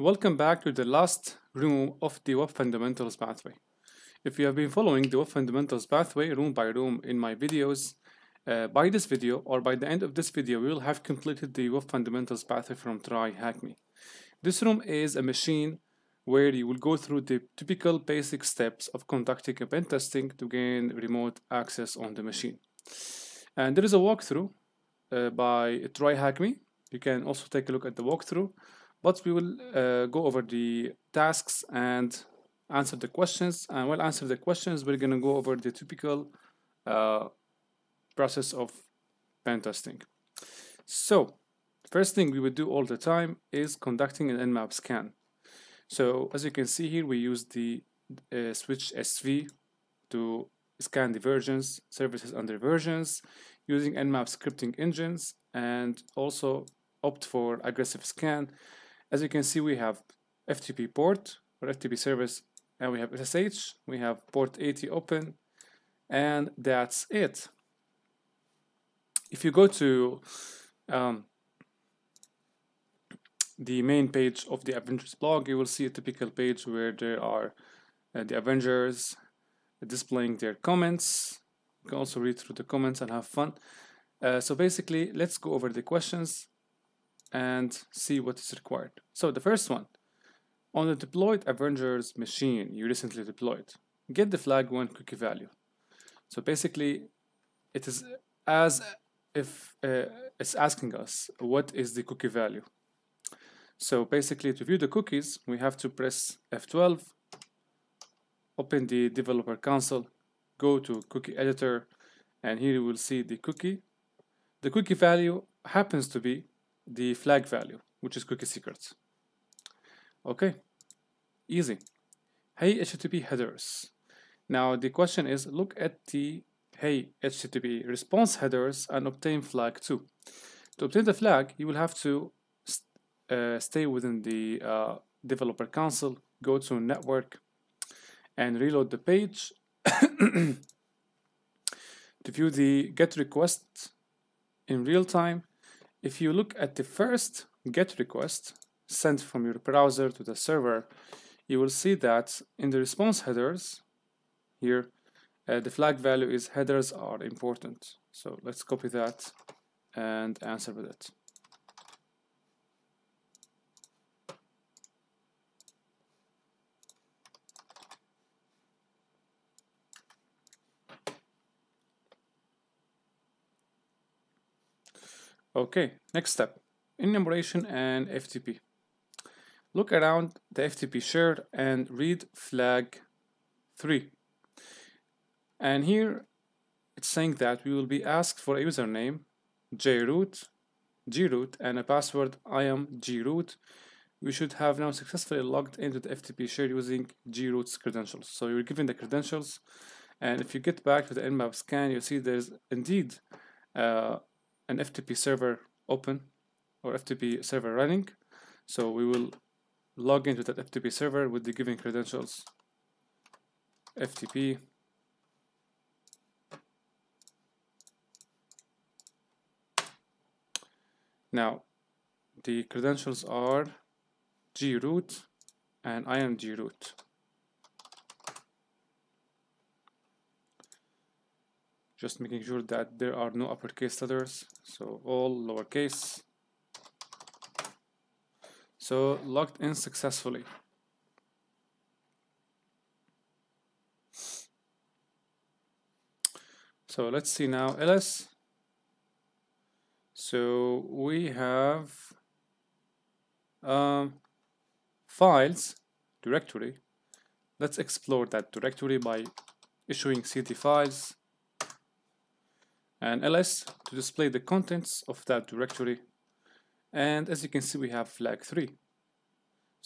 Welcome back to the last room of the Web Fundamentals pathway. If you have been following the Web Fundamentals pathway room by room in my videos, uh, by this video or by the end of this video, we will have completed the Web Fundamentals pathway from Try Hack Me. This room is a machine where you will go through the typical basic steps of conducting a pen testing to gain remote access on the machine. And there is a walkthrough uh, by Try Hack Me. You can also take a look at the walkthrough but we will uh, go over the tasks and answer the questions. And while answer the questions we're going to go over the typical uh, process of pen testing. So first thing we would do all the time is conducting an nmap scan. So as you can see here we use the uh, switch sv to scan the versions services under versions using nmap scripting engines and also opt for aggressive scan as you can see, we have FTP port or FTP service, and we have SSH, we have port 80 open, and that's it. If you go to um, the main page of the Avengers blog, you will see a typical page where there are uh, the Avengers displaying their comments. You can also read through the comments and have fun. Uh, so basically, let's go over the questions and see what is required. So the first one, on the deployed Avengers machine you recently deployed, get the flag one cookie value. So basically, it is as if uh, it's asking us what is the cookie value. So basically, to view the cookies, we have to press F12, open the developer console, go to cookie editor, and here you will see the cookie. The cookie value happens to be the flag value, which is cookie secrets. Okay, easy. Hey HTTP headers. Now the question is, look at the Hey HTTP response headers and obtain flag 2. To obtain the flag, you will have to st uh, stay within the uh, developer console, go to network, and reload the page to view the GET request in real time if you look at the first GET request sent from your browser to the server, you will see that in the response headers here, uh, the flag value is headers are important. So let's copy that and answer with it. Okay, next step, enumeration and FTP. Look around the FTP share and read flag 3. And here it's saying that we will be asked for a username, jroot, groot, and a password I am groot. We should have now successfully logged into the FTP share using groot's credentials. So you're given the credentials, and if you get back to the nmap scan, you see there's indeed uh, an FTP server open or FTP server running. So we will log into that FTP server with the given credentials. FTP Now, the credentials are groot and I am groot. just making sure that there are no uppercase letters so all lowercase so logged in successfully. So let's see now ls so we have um, files directory. Let's explore that directory by issuing cd files. And ls to display the contents of that directory. And as you can see we have flag 3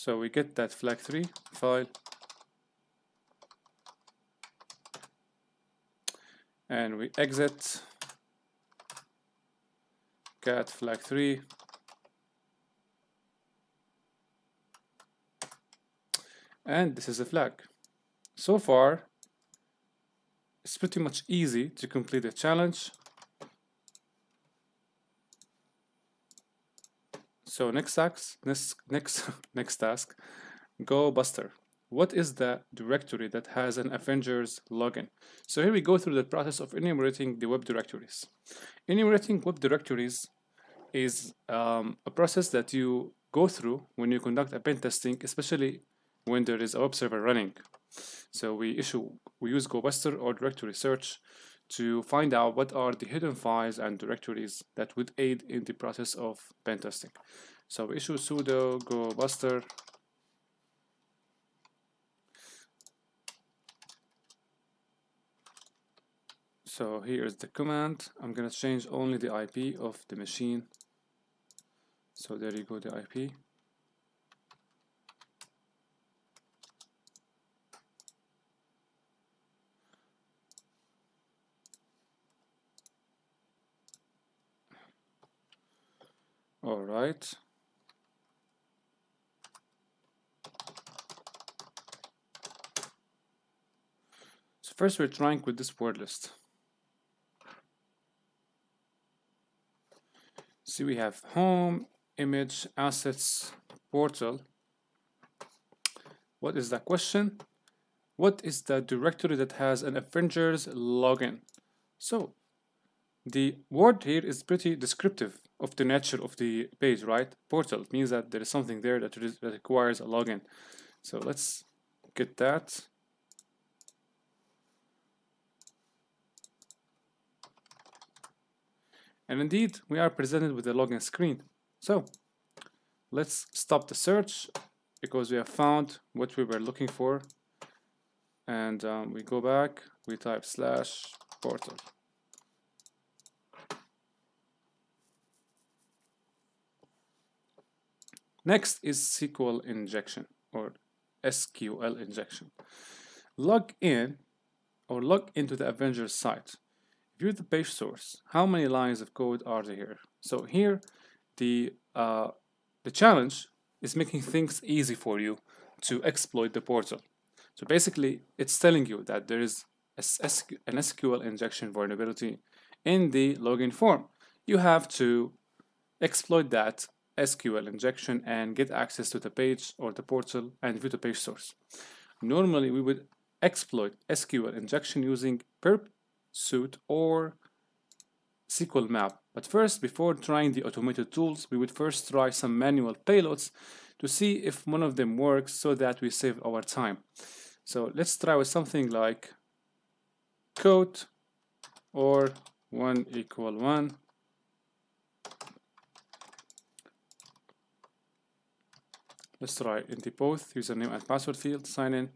so we get that flag 3 file and we exit. Cat flag 3 and this is a flag. So far it's pretty much easy to complete the challenge So next task, next next next task, go Buster. What is the directory that has an Avengers login? So here we go through the process of enumerating the web directories. Enumerating web directories is um, a process that you go through when you conduct a pen testing, especially when there is a web server running. So we issue, we use GoBuster or directory search to find out what are the hidden files and directories that would aid in the process of pen testing. So issue sudo GoBuster So here is the command. I'm gonna change only the IP of the machine. So there you go, the IP. All right. So first we're trying with this word list. See we have home, image, assets, portal. What is that question? What is the directory that has an Avengers login? So the word here is pretty descriptive of the nature of the page, right? Portal It means that there is something there that, that requires a login. So let's get that. And indeed, we are presented with a login screen. So let's stop the search because we have found what we were looking for. And um, we go back, we type slash portal. Next is SQL injection or SQL injection. Log in or log into the Avengers site. View the page source. How many lines of code are there here? So here, the uh, the challenge is making things easy for you to exploit the portal. So basically, it's telling you that there is an SQL injection vulnerability in the login form. You have to exploit that SQL injection and get access to the page or the portal and view the page source. Normally, we would exploit SQL injection using perp suite or SQL map. But first, before trying the automated tools, we would first try some manual payloads to see if one of them works so that we save our time. So let's try with something like code or one equal one Let's try in the both username and password field, sign in.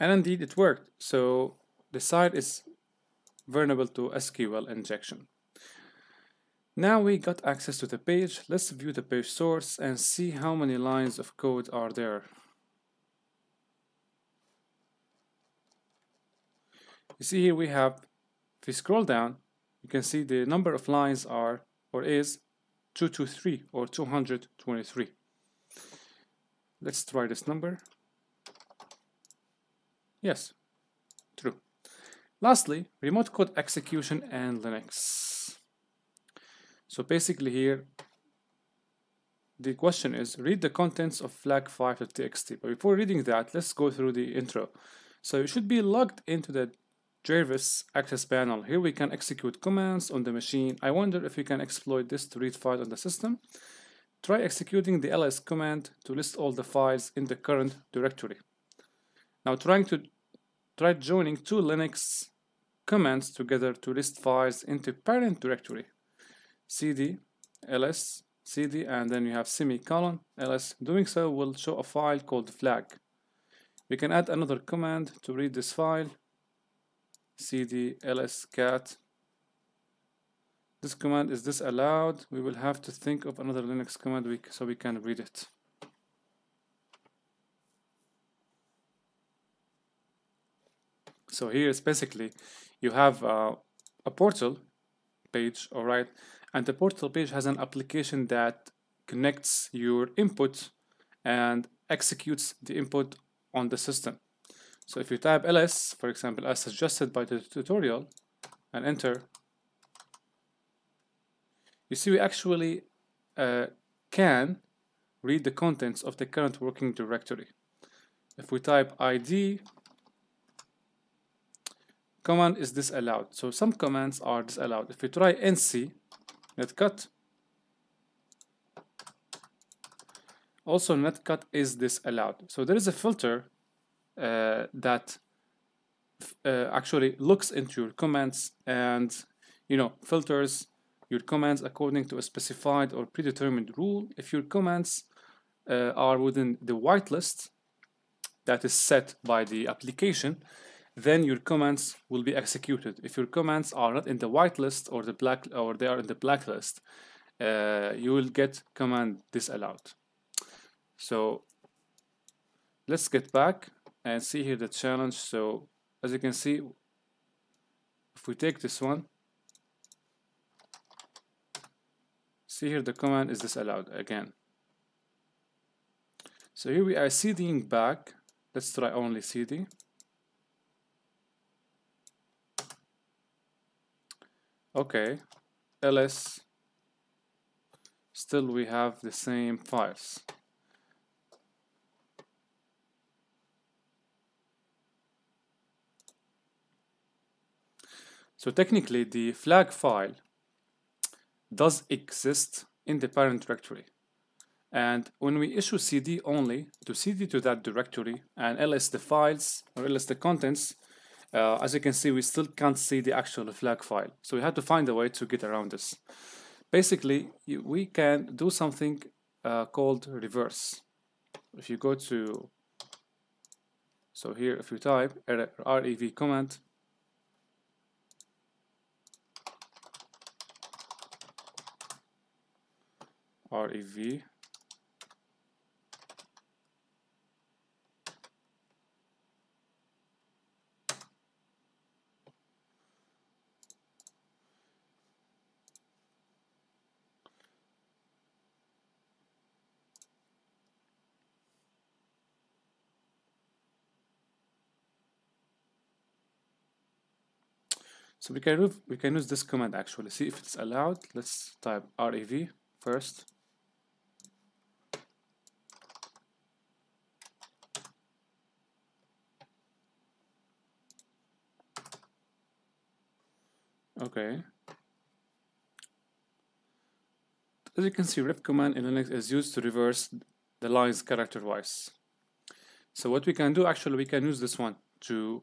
And indeed it worked. So the site is vulnerable to SQL injection. Now we got access to the page. Let's view the page source and see how many lines of code are there. You see here we have, if we scroll down, you can see the number of lines are or is 223 or 223. Let's try this number. Yes, true. Lastly, remote code execution and Linux. So basically here, the question is read the contents of flag5.txt. But before reading that, let's go through the intro. So you should be logged into the Jarvis access panel. Here we can execute commands on the machine. I wonder if we can exploit this to read files on the system. Try executing the ls command to list all the files in the current directory. Now trying to try joining two Linux commands together to list files into the parent directory. cd ls cd and then you have semicolon ls. Doing so will show a file called flag. We can add another command to read this file cd ls cat this command is disallowed we will have to think of another Linux command we, so we can read it. So here is basically you have uh, a portal page all right and the portal page has an application that connects your input and executes the input on the system. So if you type ls for example as suggested by the tutorial and enter you see we actually uh, can read the contents of the current working directory. If we type id, command is disallowed. So some commands are disallowed. If we try nc, netcut, also netcut is disallowed. So there is a filter uh, that uh, actually looks into your comments and you know filters your commands according to a specified or predetermined rule. If your commands uh, are within the whitelist that is set by the application, then your commands will be executed. If your commands are not in the whitelist or the black or they are in the blacklist, uh, you will get command disallowed. So let's get back and see here the challenge. So as you can see, if we take this one, see here the command is disallowed again. So here we are cding back. Let's try only cd. Okay, ls, still we have the same files. So technically the flag file does exist in the parent directory. And when we issue cd only to cd to that directory and ls the files or ls the contents, uh, as you can see, we still can't see the actual flag file. So we have to find a way to get around this. Basically, we can do something uh, called reverse. If you go to, so here, if you type rev command, rev So we can we can use this command actually. See if it's allowed. Let's type rev first. Okay. As you can see, rev command in Linux is used to reverse the lines character-wise. So what we can do, actually, we can use this one to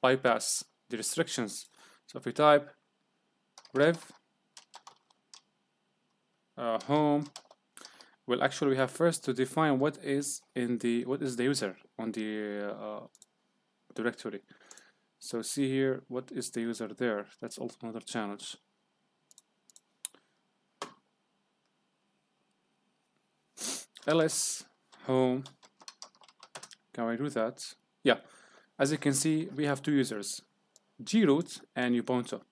bypass the restrictions. So if we type rev uh, home, well, actually, we have first to define what is in the what is the user on the uh, directory. So see here, what is the user there? That's also another challenge. ls home, can I do that? Yeah, as you can see, we have two users, groot and ubuntu.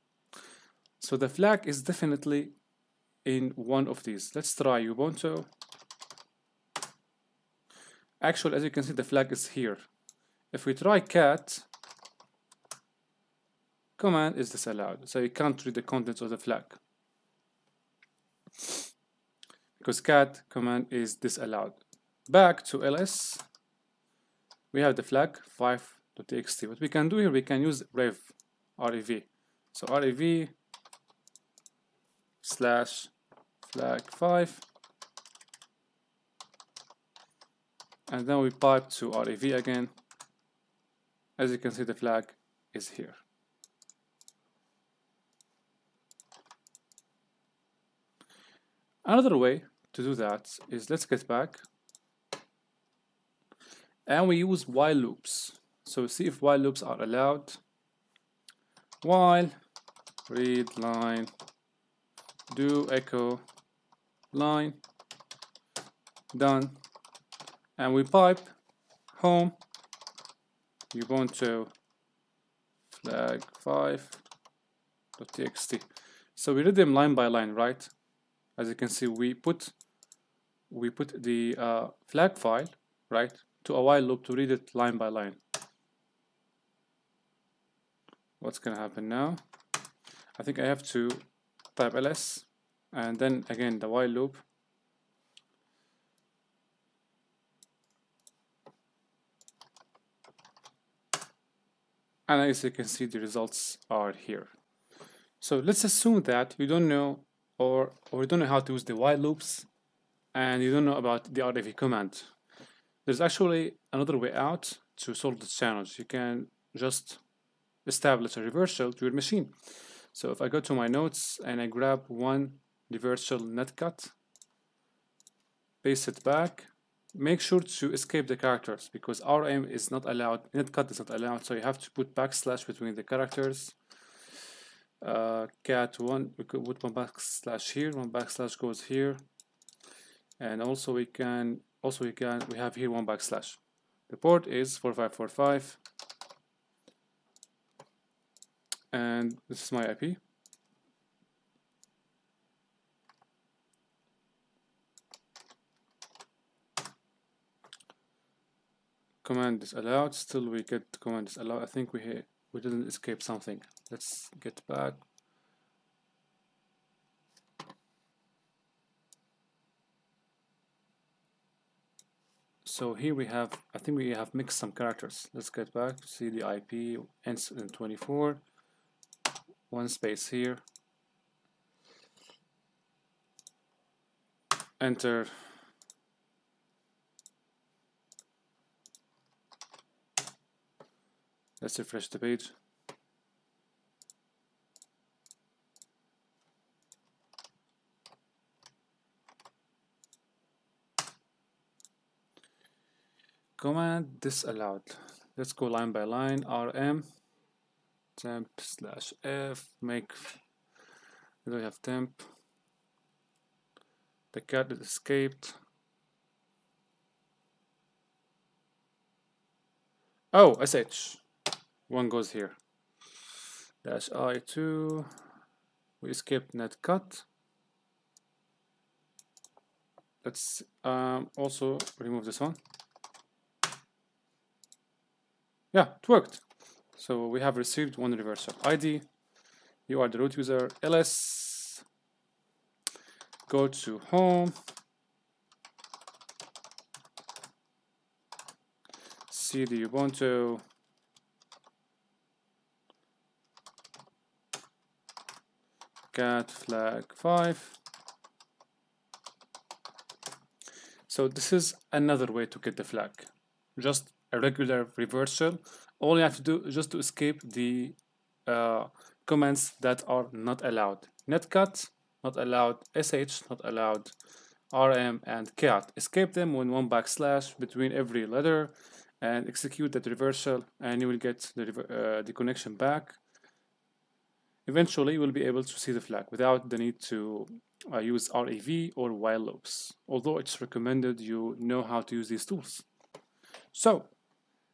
So the flag is definitely in one of these. Let's try ubuntu. Actually, as you can see, the flag is here. If we try cat, command is disallowed. So you can't read the contents of the flag. Because cat command is disallowed. Back to ls, we have the flag 5.txt. What we can do here, we can use rev, rev. So rev slash flag 5 and then we pipe to rev again as you can see the flag is here Another way to do that is let's get back. And we use while loops. So see if while loops are allowed. While read line do echo line done. And we pipe home. Ubuntu flag 5.txt so we read them line by line right as you can see we put we put the uh, flag file right to a while loop to read it line by line. What's gonna happen now? I think I have to type ls and then again the while loop. And as you can see the results are here. So let's assume that you don't know or or you don't know how to use the while loops and you don't know about the REV command. There's actually another way out to solve this challenge. You can just establish a reversal to your machine. So if I go to my notes and I grab one reversal netcut paste it back make sure to escape the characters because RM is not allowed, netcut is not allowed, so you have to put backslash between the characters. Uh, cat one, we could put one backslash here, one backslash goes here, and also we can, also we can, we have here one backslash. The port is 4545, and this is my IP. command is allowed still we get command is allowed I think we we didn't escape something. Let's get back. So here we have I think we have mixed some characters. Let's get back see the IP ends in 24 one space here. Enter Let's refresh the page. Command disallowed. Let's go line by line. RM temp slash F make we have temp. The cat is escaped. Oh, SH one goes here. Dash i2 we skipped netcut let's um, also remove this one. Yeah it worked. So we have received one reversal id you are the root user ls go to home. Cd ubuntu cat flag 5 so this is another way to get the flag. Just a regular reversal. All you have to do is just to escape the uh, commands that are not allowed. Netcat not allowed. Sh not allowed. Rm and cat. Escape them with one backslash between every letter and execute that reversal and you will get the, uh, the connection back Eventually, you will be able to see the flag without the need to uh, use REV or while loops, although it's recommended you know how to use these tools. So,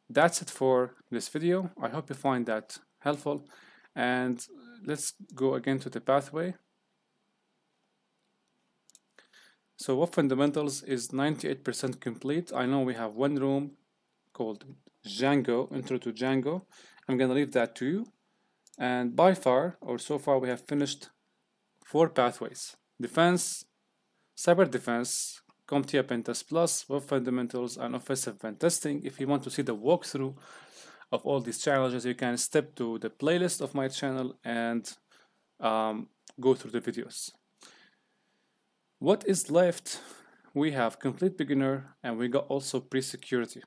that's it for this video. I hope you find that helpful. And let's go again to the pathway. So WAF fundamentals is 98% complete. I know we have one room called Django, intro to Django. I'm gonna leave that to you. And by far, or so far, we have finished four pathways. Defense, cyber defense, CompTIA Pentest Plus, Web Fundamentals, and Offensive Pen Testing. If you want to see the walkthrough of all these challenges, you can step to the playlist of my channel and um, go through the videos. What is left? We have Complete Beginner and we got also Pre-Security.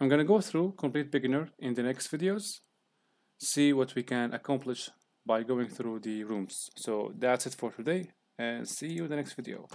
I'm to go through Complete Beginner in the next videos see what we can accomplish by going through the rooms. So that's it for today and see you in the next video.